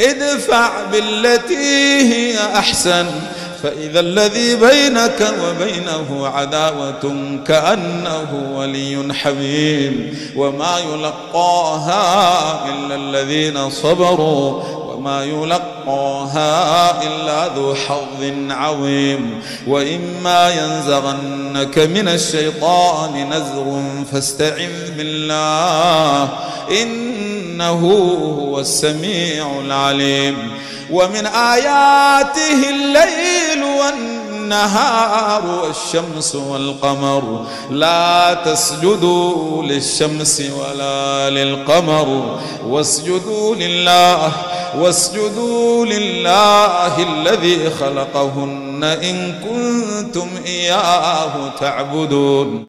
ادفع بالتي هي أحسن فإذا الذي بينك وبينه عداوة كأنه ولي حميم وما يلقاها إلا الذين صبروا وما يلقاها إلا ذو حظ عظيم. وإما ينزغنك من الشيطان نزغ فاستعذ بالله إنه هو السميع العليم. ومن آياته الليل والنهار والشمس والقمر. لا تسجدوا للشمس ولا للقمر. واسجدوا لله واسجدوا لله الذي خلقهن إن كنتم إياه تعبدون.